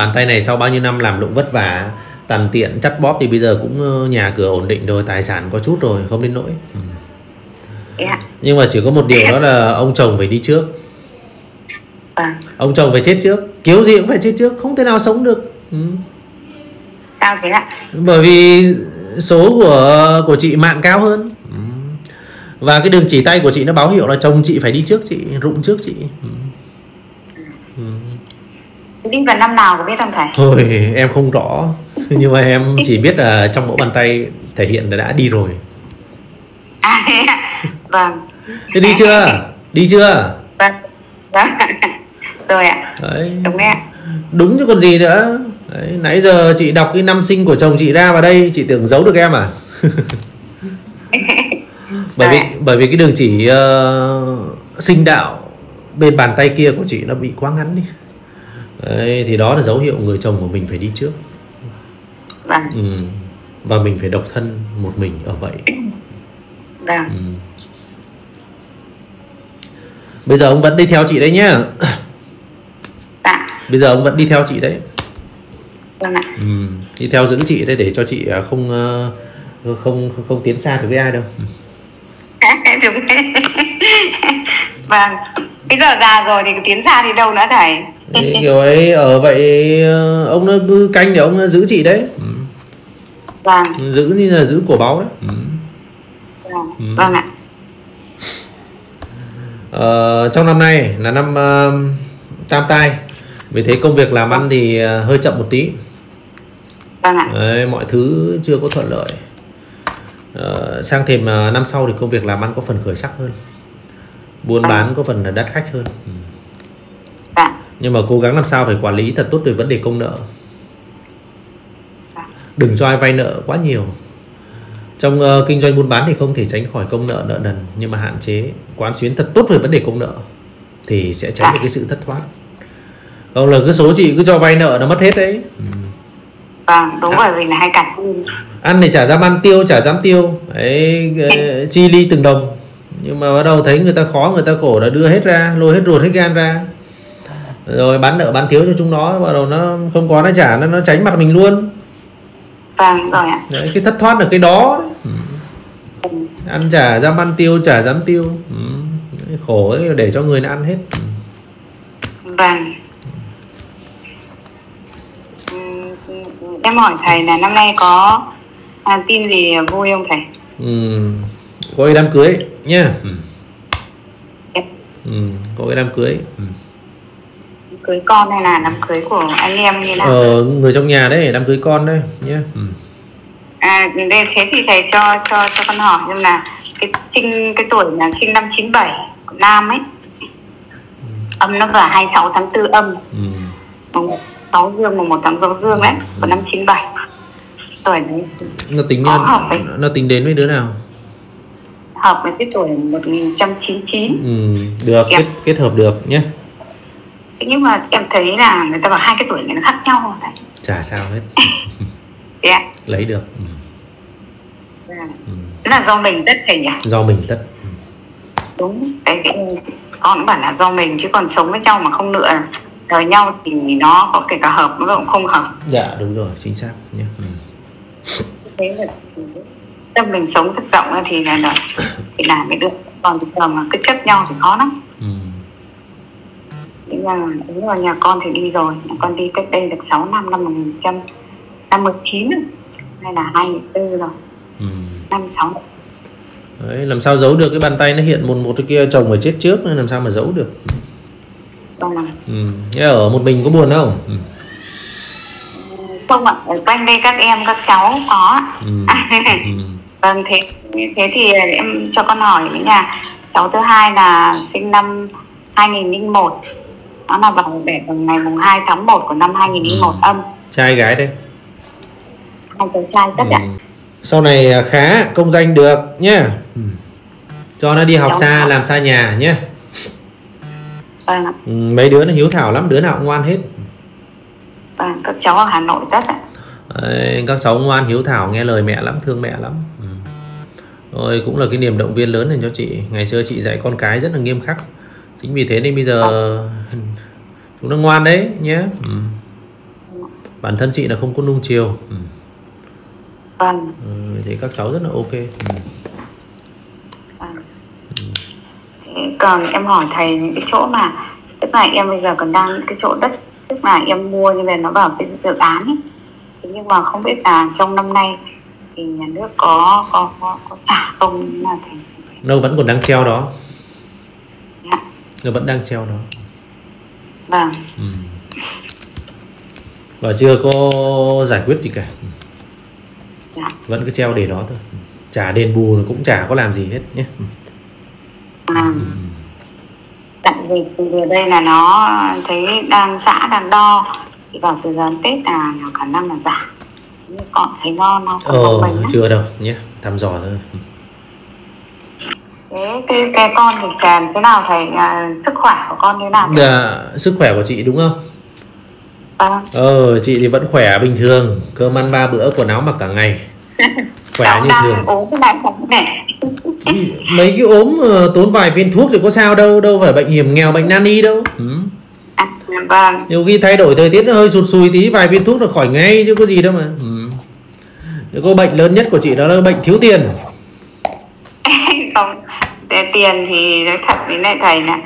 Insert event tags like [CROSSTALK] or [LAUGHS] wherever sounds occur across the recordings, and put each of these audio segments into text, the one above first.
bàn tay này sau bao nhiêu năm làm lụng vất vả tàn tiện chắt bóp thì bây giờ cũng ờ, nhà cửa ổn định rồi tài sản có chút rồi không đến nỗi ừ. dạ nhưng mà chỉ có một điều đó là ông chồng phải đi trước vâng ông chồng phải chết trước kiểu gì cũng phải chết trước không thể nào sống được ừ. sao thế ạ bởi vì số của của chị mạng cao hơn Ừ. và cái đường chỉ tay của chị nó báo hiệu là chồng chị phải đi trước chị rụng trước chị. Ừ. đi vào năm nào có biết không thầy? Thôi em không rõ. Nhưng mà em chỉ [LAUGHS] biết là trong mẫu bàn tay thể hiện là đã đi rồi. À thế ạ. Vâng. Thế đi chưa? Đi chưa? Vâng. Vâng rồi ạ. Đấy. Đúng ạ. Đúng chứ còn gì nữa. Đấy, nãy giờ chị đọc cái năm sinh của chồng chị ra vào đây chị tưởng giấu được em à? [LAUGHS] Bởi vì bởi vì cái đường chỉ ờ, sinh đạo bên bàn tay kia của chị nó bị quá ngắn đi đấy, thì đó là dấu hiệu người chồng của mình phải đi trước. Vâng ừ. và mình phải độc thân một mình ở vậy. Vâng ừ. bây giờ ông vẫn đi theo chị đấy nhá. Dạ. Bây giờ ông vẫn đi theo chị đấy. Vâng ạ ừ. đi theo giữ chị đấy để cho chị à, không ờ, không không, không tiến xa được với ai đâu. Đúng vâng bây giờ già rồi thì tiến xa đi đâu nữa thầy? Đấy, kiểu ấy ở vậy ờ, ông nó cứ canh để ông nó giữ chị đấy. Ừ. vâng. Giữ như là giữ của báu đấy. Ừ. vâng, Ừ. vâng ạ. Ờ, trong năm nay là năm ờ, tam tai vì thế công việc làm ăn thì ờ, hơi chậm một tí. Vâng ạ. Đấy, mọi thứ chưa có thuận lợi. Ờ, sang thềm ờ, năm sau thì công việc làm ăn có phần khởi sắc hơn buôn bán có phần là đắt khách hơn. Ừ. dạ. Nhưng mà cố gắng làm sao phải quản lý thật tốt về vấn đề công nợ. Dạ. Đừng cho ai vay nợ quá nhiều. Trong ờ, kinh doanh buôn bán thì không thể tránh khỏi công nợ nợ nần nhưng mà hạn chế quán xuyến thật tốt về vấn đề công nợ thì sẽ tránh được cái sự thất thoát. Không là cứ số chị cứ cho vay nợ nó mất hết đấy. Vâng đúng bởi vì là hay cản tin ăn thì chả dám ăn tiêu chả dám tiêu. Đấy ờ, chi ly từng đồng nhưng mà bắt đầu thấy người ta khó người ta khổ là đưa hết ra lôi hết ruột hết gan ra rồi bán nợ bán thiếu cho chúng nó bắt đầu nó không có nó trả nó nó tránh mặt mình luôn vâng rồi ạ đấy, cái thất thoát là cái đó đấy. Ừ. ăn chả dám ăn tiêu chả dám tiêu ừ. Đấy, khổ ấy để cho người ăn hết ừ. vâng Ừm, em hỏi thầy là năm nay có à, tin gì vui không thầy Ừ. có đám cưới nhá ừ. Ừ. có cái đám cưới. Ừ. cưới con hay là đám cưới của anh em như nào? Ờ, người trong nhà đấy đám cưới con đấy nhá. Ừ. à đây thế thì thầy cho cho cho con hỏi xem là cái sinh cái tuổi là sinh năm 97 của nam ấy. Âm nó vào 26 tháng 4 âm. Ừ. mùng 1 6 dương mùng 1 tháng 6 dương đấy của năm 97 tuổi đấy. Nó tính với- nó tính đến với đứa nào hợp với cái tuổi 1999 ừ. được Dạ. kết kết hợp được nhé Thế nhưng mà em thấy là người ta bảo hai cái tuổi này nó khác nhau thầy chả sao hết Thế [LAUGHS] ạ lấy được ừ. Vâng. Ừ. Là do mình tất thầy nhỉ do mình tất ừ. đúng cái, cái con cũng bảo là do mình chứ còn sống với nhau mà không lựa đời nhau thì nó có kể cả hợp nó cũng không hợp dạ đúng rồi chính xác nhé ừ. thế là tâm mình sống thật rộng ra thì là là- thì làm mới được còn bây giờ mà cứ chấp nhau thì khó lắm Ừ. mà đúng rồi nhà con thì đi rồi nhà con đi cách đây được 6 năm năm 1959 rồi. hay là 24 rồi Ừ. năm sáu Đấy, làm sao giấu được cái bàn tay nó hiện một một cái kia chồng ở chết trước nên làm sao mà giấu được vâng ừ. Thế ở một mình có buồn không ừ. không ạ ở quanh đây các em các cháu có Ừ. Ừ. [LAUGHS] vâng thế thế thì em cho con hỏi với nhà cháu thứ hai là sinh năm 2001 nó là vào đẻ vào ngày mùng 2 tháng 1 của năm 2001 Ừ. âm trai gái đây hai cháu trai tất ừ. sau này à, khá công danh được nhé ừ. cho nó đi học Cháu xa học. làm xa nhà nhé vâng ạ ừ. mấy đứa nó hiếu thảo lắm đứa nào cũng ngoan hết vâng các cháu ở Hà Nội tất ạ Đấy, các cháu ngoan hiếu thảo nghe lời mẹ lắm thương mẹ lắm. Rồi cũng là cái niềm động viên lớn này cho chị. Ngày xưa chị dạy con cái rất là nghiêm khắc. Chính vì thế nên bây giờ chúng nó ngoan đấy nhé. Ừ. bản thân chị là không có nung chiều. Ừ. vâng. Ừ, thì các cháu rất là ok. Ừ. vâng. Thế còn em hỏi thầy những cái chỗ mà tức là em bây giờ còn đang cái chỗ đất trước là em mua như vậy nó vào cái dự án ấy. Thế nhưng mà không biết là trong năm nay thì nhà nước có có có, có trả không là thầy nó vẫn còn đang treo đó dạ. nó vẫn đang treo đó vâng ừ. và chưa có giải quyết gì cả Ừ. dạ. vẫn cứ treo để đó thôi Ừ. trả đền bù nó cũng chả có làm gì hết nhé Ừ. À. Tại vì từ đây là nó thấy đang xã đang đo thì bảo từ giờ Tết là, là khả năng là giảm còn thấy nó nó không ờ lắm. chưa đâu nhé thăm dò thôi. Thế cái, cái con thì sàn thế nào thầy à, sức khỏe của con như nào? Dạ, sức khỏe của chị đúng không? Vâng ờ chị thì vẫn khỏe bình thường. Cơm ăn ba bữa quần áo mặc cả ngày. [LAUGHS] Khỏe cháu như thường. ốm cái này mấy cái ốm ờ, tốn vài viên thuốc thì có sao đâu đâu phải bệnh hiểm nghèo bệnh nan y đâu. Ừ. à, vâng. Nhiều khi thay đổi thời tiết nó hơi sụt sùi tí vài viên thuốc là khỏi ngay chứ có gì đâu mà. Ừ. Thế có bệnh lớn nhất của chị đó là bệnh thiếu tiền. [LAUGHS] Không tiền thì nói thật với lại thầy là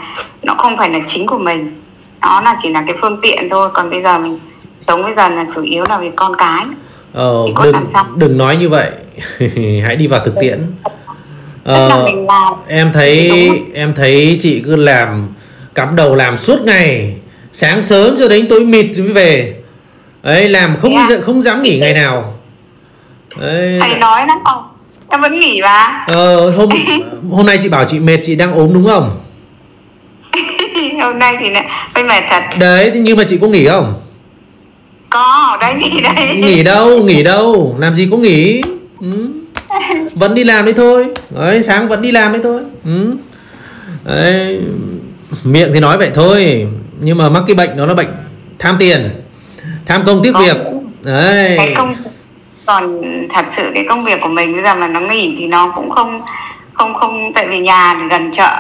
nó không phải là chính của mình. Nó là chỉ là cái phương tiện thôi còn bây giờ mình sống bây giờ là chủ yếu là vì con cái. Ờ, Thì đừng, làm sao? đừng nói như vậy. [LAUGHS] Hãy đi vào thực tiễn. Ờ, em thấy em thấy chị cứ làm cắm đầu làm suốt ngày. Sáng sớm cho đến tối mịt mới về. Ấy làm không à? dạ- không dám nghỉ ngày nào đấy thầy nói lắm không? Em vẫn nghỉ mà. Ờ, hôm [LAUGHS] hôm nay chị bảo chị mệt chị đang ốm đúng không? [LAUGHS] Hôm nay thì hơi mệt thật. Đấy nhưng mà chị có nghỉ không? Có ở đây nghỉ đây. Nghỉ đâu nghỉ đâu. Làm gì có nghỉ? Ừ. [LAUGHS] vẫn đi làm đấy thôi. Đấy sáng vẫn đi làm đấy thôi. Ừ. đấy. miệng thì nói vậy thôi. Nhưng mà mắc cái bệnh đó là bệnh tham tiền tham công tiếc việc. Đấy. Công còn thật sự cái công việc của mình bây giờ mà nó nghỉ thì nó cũng không không không tại vì nhà thì gần chợ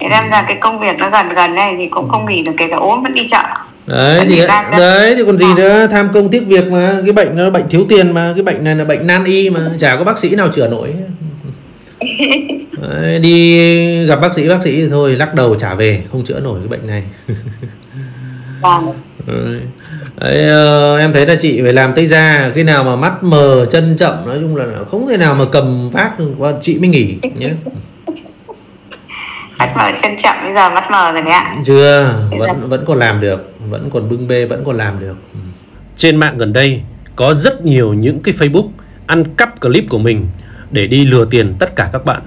thế nên ra cái công việc nó gần gần này thì cũng không nghỉ được kể cả ốm vẫn đi chợ đấy thì ra- đấy thì còn gì À. nữa tham công tiếc việc mà cái bệnh nó bệnh thiếu tiền mà cái bệnh này là bệnh nan y mà chả có bác sĩ nào chữa nổi [LAUGHS] đấy, đi gặp bác sĩ bác sĩ thì thôi lắc đầu trả về không chữa nổi cái bệnh này [LAUGHS] Vâng. Đấy. Đấy, ờ, em thấy là chị phải làm tay ra khi nào mà mắt mờ chân chậm nói chung là không thể nào mà cầm được qua chị mới nghỉ nhé. Mắt mở chân chậm bây giờ mắt mờ rồi đấy ạ. Chưa vẫn vẫn còn làm được vẫn còn bưng bê vẫn còn làm được. Ừ. trên mạng gần đây có rất nhiều những cái Facebook ăn cắp clip của mình để đi lừa tiền tất cả các bạn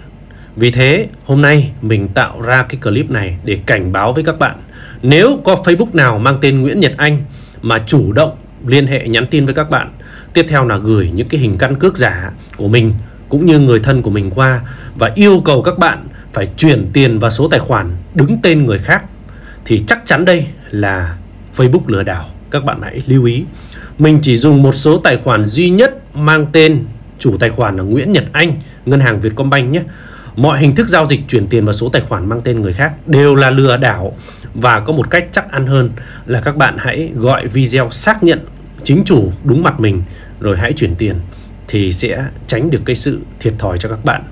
vì thế hôm nay mình tạo ra cái clip này để cảnh báo với các bạn nếu có Facebook nào mang tên Nguyễn Nhật Anh mà chủ động liên hệ nhắn tin với các bạn tiếp theo là gửi những cái hình căn cước giả của mình cũng như người thân của mình qua và yêu cầu các bạn phải chuyển tiền vào số tài khoản đứng tên người khác thì chắc chắn đây là Facebook lừa đảo. Các bạn hãy lưu ý. Mình chỉ dùng một số tài khoản duy nhất mang tên chủ tài khoản là Nguyễn Nhật Anh, ngân hàng Vietcombank nhé. Mọi hình thức giao dịch, chuyển tiền vào số tài khoản mang tên người khác đều là lừa đảo và có một cách chắc ăn hơn là các bạn hãy gọi video xác nhận chính chủ đúng mặt mình rồi hãy chuyển tiền thì sẽ tránh được cái sự thiệt thòi cho các bạn.